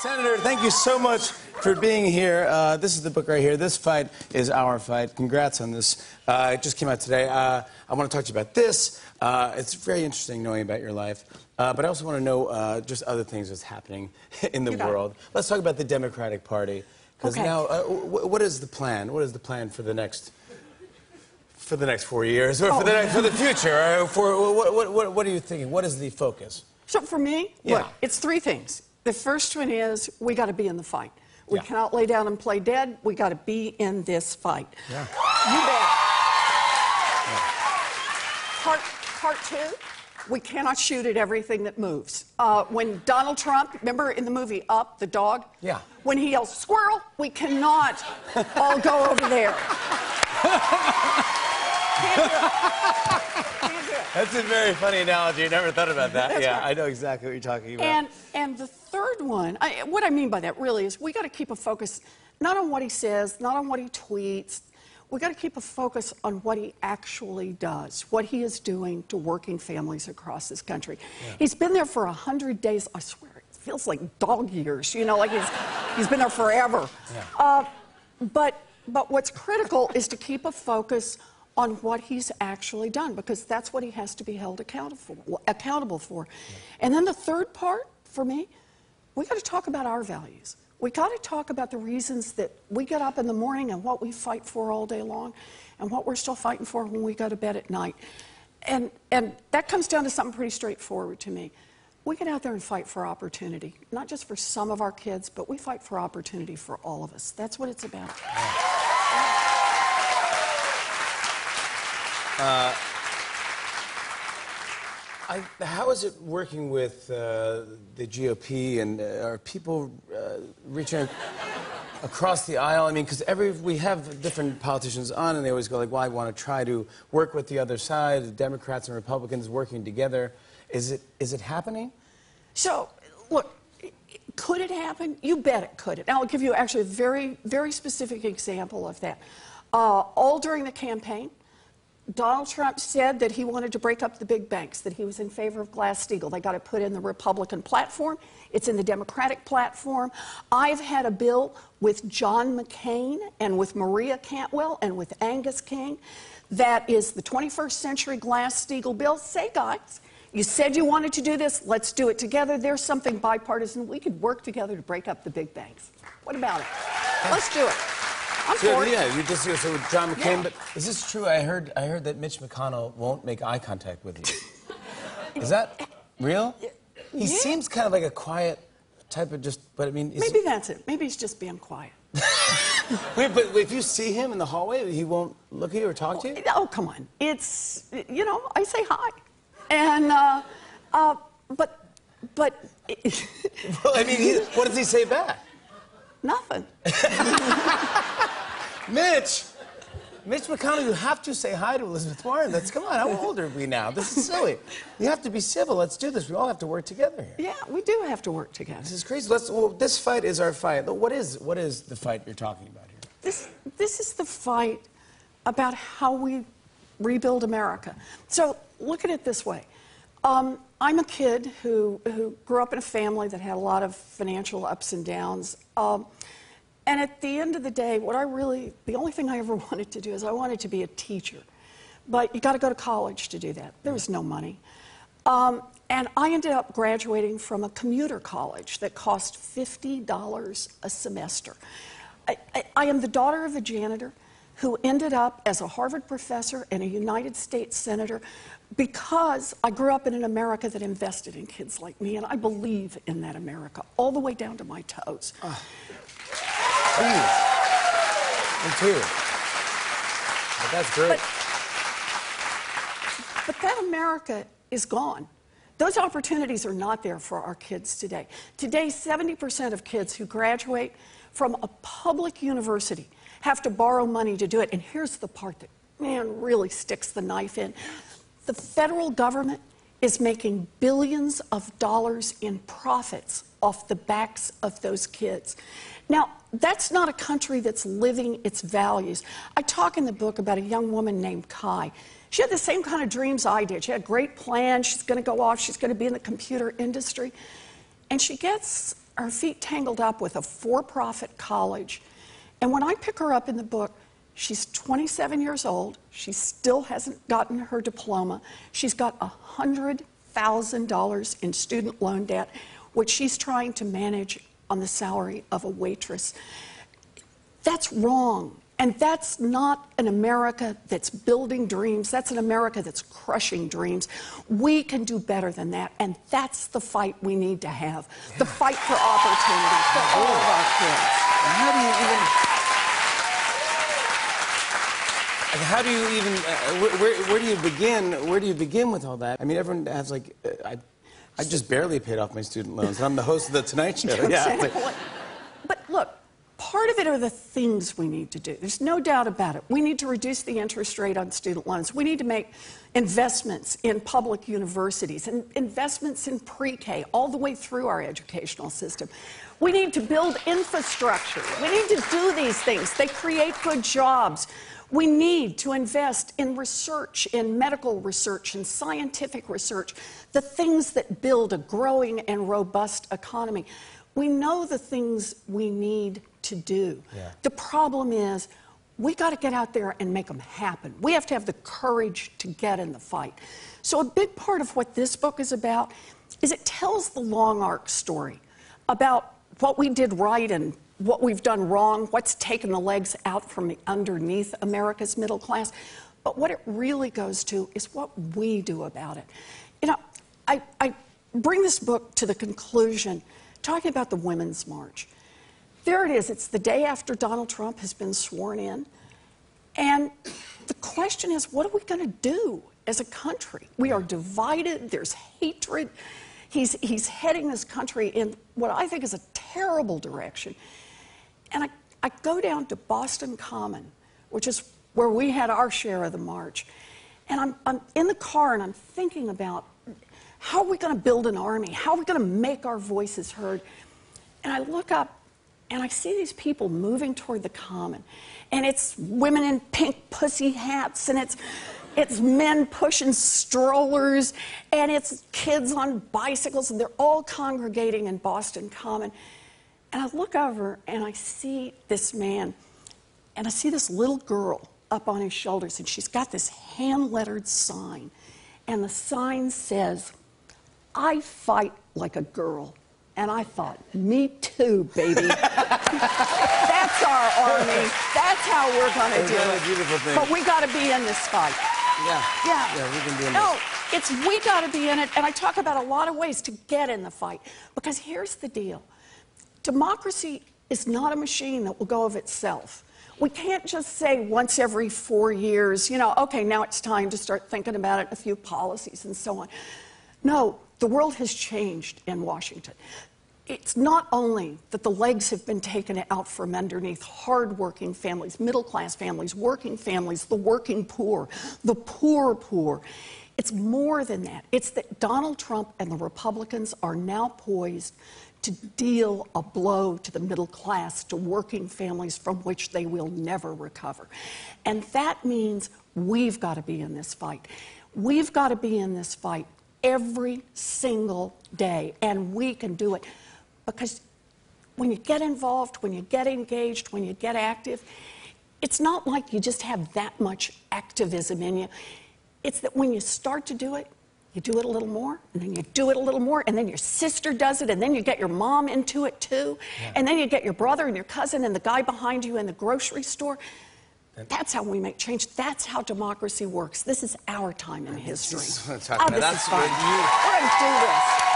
Senator, thank you so much for being here. Uh, this is the book right here. This fight is our fight. Congrats on this. Uh, it just came out today. Uh, I want to talk to you about this. Uh, it's very interesting knowing about your life. Uh, but I also want to know uh, just other things that's happening in the world. Let's talk about the Democratic Party. Because Okay. now, uh, w- what is the plan? What is the plan for the next for the next four years, or for the Oh. next, for the future? Or for what, what, what, what are you thinking? What is the focus? So for me, Yeah. look, it's three things. The first one is we got to be in the fight. We Yeah. cannot lay down and play dead. We got to be in this fight. Yeah. You bet. Part, part two, we cannot shoot at everything that moves. Uh, when Donald Trump, remember in the movie Up, the dog? Yeah. When he yells, squirrel, we cannot all go over there. That's a very funny analogy. I never thought about that. That's yeah, right. I know exactly what you're talking about. And and the third one, I, what I mean by that really is we got to keep a focus not on what he says, not on what he tweets. We got to keep a focus on what he actually does, what he is doing to working families across this country. He's been there for a hundred days. I swear, it feels like dog years. You know, like he's he's been there forever. Yeah. Uh, but but what's critical is to keep a focus on what he's actually done because that's what he has to be held accountable for. Accountable for. And then the third part for me, we got to talk about our values. We got to talk about the reasons that we get up in the morning and what we fight for all day long and what we're still fighting for when we go to bed at night. And, and that comes down to something pretty straightforward to me. We get out there and fight for opportunity, not just for some of our kids, but we fight for opportunity for all of us. That's what it's about. I, how is it working with uh, the GOP and uh, are people uh, reaching across the aisle? I mean, because every we have different politicians on, and they always go like, "Well, I want to try to work with the other side, the Democrats and Republicans working together." Is it is it happening? So, look, could it happen? You bet it could. And I'll give you actually a very, very specific example of that. Uh, all during the campaign, Donald Trump said that he wanted to break up the big banks, that he was in favor of Glass-Steagall. They got it put in the Republican platform. It's in the Democratic platform. I've had a bill with John McCain and with Maria Cantwell and with Angus King that is the 21st century Glass-Steagall bill. Say, guys, you said you wanted to do this. Let's do it together. There's something bipartisan. We could work together to break up the big banks. What about it? Let's do it. I'm So, it. yeah, you just so with John McCain. Yeah. But is this true? I heard I heard that Mitch McConnell won't make eye contact with you. is that real? He Yeah. seems kind of like a quiet type of just. But I mean, is Maybe that's it. Maybe he's just being quiet. Wait, but if you see him in the hallway, he won't look at you or talk to you? Oh, come on. It's, you know, I say hi. And, uh, uh, but, but, Well, I mean, he, what does he say back? nothing. Mitch! Mitch McConnell, you have to say hi to Elizabeth Warren. That's come on. How old are we now? This is silly. You have to be civil. Let's do this. We all have to work together here. Yeah, we do have to work together. This is crazy. Let's. Well, this fight is our fight. What is what is the fight you're talking about here? This, this is the fight about how we rebuild America. So look at it this way. Um, I'm a kid who, who grew up in a family that had a lot of financial ups and downs. Um, and at the end of the day, what I really, the only thing I ever wanted to do is I wanted to be a teacher. But you got to go to college to do that. There was no money. Um, and I ended up graduating from a commuter college that cost $50 a semester. I, I, I am the daughter of a janitor who ended up as a Harvard professor and a United States senator because I grew up in an America that invested in kids like me, and I believe in that America all the way down to my toes. Me too. But that's great. But- But that America is gone. Those opportunities are not there for our kids today. Today, 70% of kids who graduate from a public university have to borrow money to do it. And here's the part that, man, really sticks the knife in. The federal government is making billions of dollars in profits off the backs of those kids. Now, that's not a country that's living its values. I talk in the book about a young woman named Kai. She had the same kind of dreams I did. She had great plans. She's going to go off. She's going to be in the computer industry. And she gets her feet tangled up with a for profit college. And when I pick her up in the book, she's 27 years old. She still hasn't gotten her diploma. She's got $100,000 in student loan debt, which she's trying to manage on the salary of a waitress. That's wrong. And that's not an America that's building dreams. That's an America that's crushing dreams. We can do better than that. And that's the fight we need to have the fight for opportunity for all of our kids. How do you even? How do you even? Uh, where, where, where do you begin? Where do you begin with all that? I mean, everyone has like, uh, I, I just barely paid off my student loans, and I'm the host of the Tonight Show. Yeah, like- But look, part of it are the things we need to do. There's no doubt about it. We need to reduce the interest rate on student loans. We need to make investments in public universities and investments in pre K all the way through our educational system. We need to build infrastructure. We need to do these things. They create good jobs. We need to invest in research, in medical research, in scientific research, the things that build a growing and robust economy. We know the things we need to do. Yeah. The problem is, we got to get out there and make them happen. We have to have the courage to get in the fight. So, a big part of what this book is about is it tells the long arc story about what we did right and what we've done wrong, what's taken the legs out from underneath America's middle class. But what it really goes to is what we do about it. You know, I, I bring this book to the conclusion talking about the Women's March. There it is. It's the day after Donald Trump has been sworn in. And the question is, what are we going to do as a country? We are divided, there's hatred. He's, he's heading this country in what I think is a terrible direction. And I, I go down to Boston Common, which is where we had our share of the march. And I'm, I'm in the car and I'm thinking about how are we going to build an army? How are we going to make our voices heard? And I look up and I see these people moving toward the common. And it's women in pink pussy hats, and it's, it's men pushing strollers, and it's kids on bicycles, and they're all congregating in Boston Common. And I look over and I see this man, and I see this little girl up on his shoulders, and she's got this hand lettered sign. And the sign says, I fight like a girl. And I thought, me too, baby. That's our army. That's how we're going to do a it. beautiful thing? But we got to be in this fight. yeah, Yeah. yeah. We can do No, this. No, it's we got to be in it. And I talk about a lot of ways to get in the fight. Because here's the deal democracy is not a machine that will go of itself. We can't just say once every four years, you know, okay, now it's time to start thinking about it, a few policies and so on. No, the world has changed in Washington. It's not only that the legs have been taken out from underneath hardworking families, middle class families, working families, the working poor, the poor poor. It's more than that. It's that Donald Trump and the Republicans are now poised to deal a blow to the middle class, to working families from which they will never recover. And that means we've got to be in this fight. We've got to be in this fight every single day, and we can do it because when you get involved, when you get engaged, when you get active, it's not like you just have that much activism in you. It's that when you start to do it, you do it a little more, and then you do it a little more, and then your sister does it, and then you get your mom into it too, and then you get your brother and your cousin and the guy behind you in the grocery store. That's how we make change. That's how democracy works. This is our time in history. is what I'm talking Oh, this is That's fun. what you- We're going to do this.